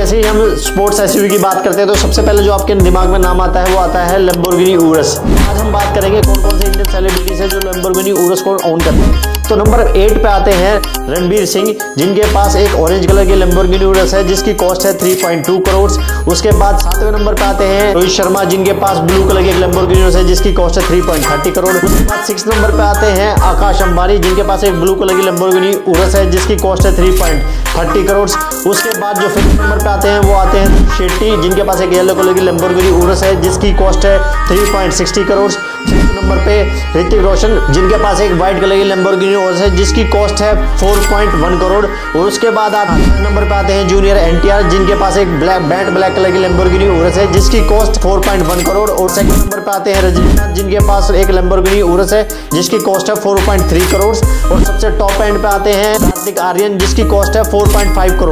जैसे ही हम sports S की बात करते हैं तो सबसे पहले जो आपके दिमाग में नाम आता है, वो आता है लेम्बोर्गिनी ऊरस आज हम बात करेंगे कौन कौन से इंडियन सेलिब्रिटीज है जो लेम्बोर्गिनी ऊरस को ओन करते हैं। तो नंबर एट पे आते हैं रणबीर सिंह, जिनके पास एक ऑरेंज कलर की लेम्बोर्गिनी ऊरस है, जिसकी कॉस्ट है 3.2 करोड़ उसके बाद सातवें नंबर पे आते हैं रोहित शर्मा, जिनके पास ब्लू कलर की एक लेम्बोर्गिनी ऊरस है, जिसकी कॉस्ट है 3.30 करोड़ उसके बाद सिक्स नंबर पे आते हैं आकाश अंबानी, जिनके पास एक ब्लू कलर की लेम्बोर्गिनी ऊरस है, जिसकी कॉस्ट है थ्री थर्टी करोड़ उसके बाद जो फिफ्थ नंबर पे आते हैं, वो आते हैं शेट्टी जिनके पास एक येलो कलर की लेम्बोर्गिनी ऊरस है, जिसकी कॉस्ट है three point sixty crore number पे ऋतिक रोशन, जिनके पास एक व्हाइट कलर की लेम्बोर्गिनी ऊरस है, जिसकी कॉस्ट है फोर पॉइंट वन करोड़ और उसके बाद आप नंबर पे आते हैं जूनियर एनटीआर जिनके पास एक ब्लैक बैट ब्लैक कलर की लेम्बोर्गिनी ऊरस है, जिसकी cost four point one crore और सेकंड नंबर पे आते हैं रजनीकांत जिनके पास एक लेम्बोर्गिनी ऊरस है, जिसकी कॉस्ट है फोर पॉइंट थ्री करोड़ और सबसे टॉप एंड पे आते हैं कार्तिक आर्यन जिसकी कॉस्ट है फोर पॉइंट फाइव करोड़